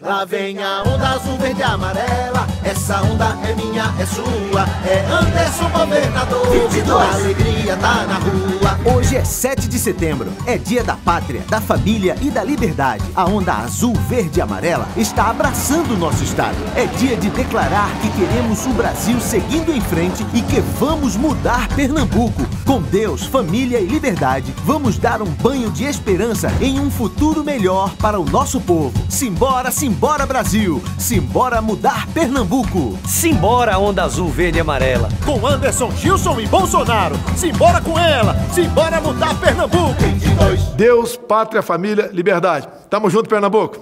Lá vem a onda azul, verde e amarela. Essa onda é minha, é sua. É Anderson governador. 22. A alegria tá na rua. Hoje é 7 de setembro. É dia da pátria, da família e da liberdade. A onda azul, verde e amarela está abraçando o nosso estado. É dia de declarar que queremos o Brasil seguindo em frente e que vamos mudar Pernambuco. Com Deus, família e liberdade, vamos dar um banho de esperança em um futuro melhor para o nosso povo. Simbora, simbora! Simbora Brasil! Simbora mudar Pernambuco! Simbora Onda Azul, Verde e Amarela! Com Anderson, Gilson e Bolsonaro! Simbora com ela! Simbora mudar Pernambuco! 22. Deus, pátria, família, liberdade. Tamo junto, Pernambuco!